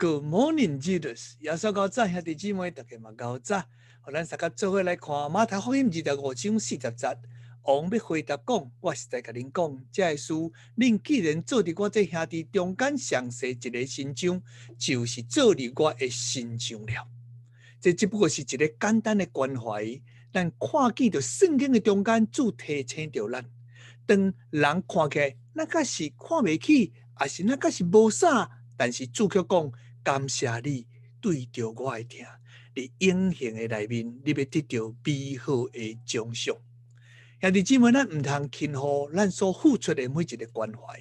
Good morning, Jesus！耶稣高早，兄弟姊妹，大家嘛高早。互咱大家做伙来看马太福音二十五章四十节。王要回答讲：我实在甲恁讲，这事恁既然做伫我这兄弟中间上细一个心上，就是做伫我的心上了。这只不过是一个简单的关怀，但看见着圣经的中间主提醒着咱：当人看起来那个是看袂起，也是那个是无啥，但是主却讲感谢你对着我的听，你永恒的内面，你要得到美好的奖赏。兄弟姊妹，咱毋通轻忽咱所付出的每一个关怀，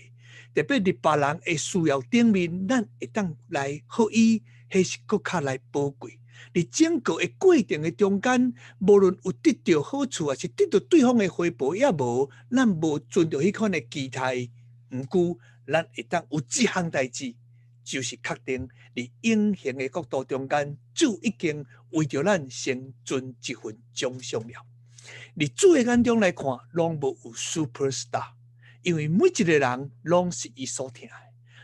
特别伫别人的需要顶面，咱会当来互伊，还是搁较来宝贵。伫整个的过程的中间，无论有得到好处，还是得到对方的回报，也无，咱无存着迄款的期待，毋过咱会当有一项代志，就是确定伫永恒的国度中间，主已经为着咱生存一份奖赏了。伫主的眼中来看，拢无有 superstar，因为每一个人拢是伊所听的。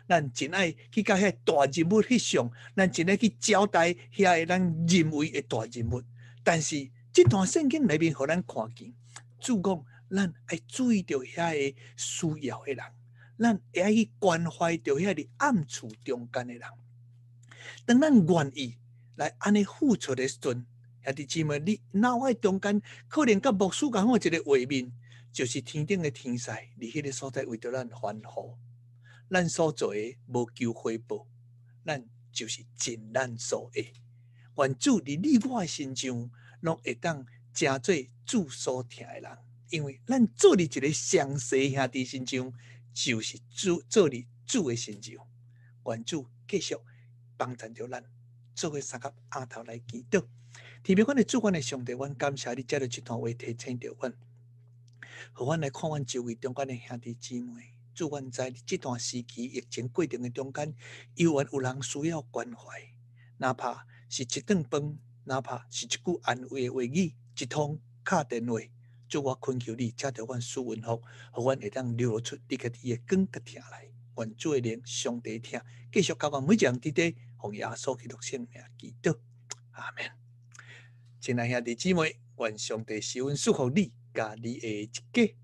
咱真爱去甲遐大人物翕相，咱真爱去交代遐个咱认为的大人物。但是这段圣经内面，互咱看见，主讲咱爱注意着遐个需要的人，咱会爱去关怀着遐伫暗处中间的人。当咱愿意来安尼付出的时阵，兄弟姊妹，你脑海中间可能甲牧师讲好一个画面，就是天顶诶天使，伫迄个所在为着咱欢呼。咱所做诶无求回报，咱就是尽咱所诶。愿主伫你我诶心上，拢会当真做主所听诶人。因为咱做伫一个上细兄弟心上，就是主做你主的心上。愿主继续帮助着咱，做个三个阿头来祈祷。特别阮的主管的上帝，阮感谢你，借着这段话提醒着阮，互阮来看阮周围中间的兄弟姊妹。主阮在这段时期疫情过程的中间，有缘有人需要关怀，哪怕是一顿饭，哪怕是一句安慰的话语，一通敲电话，祝我恳求你，加着阮苏文福，互阮会当流露出你家己的光甲听来，愿主的灵上帝听，继续教阮每一样伫底，奉耶稣基督圣名祈祷，阿门。亲爱兄弟姊妹，愿上帝赐恩祝福你，家你的一家。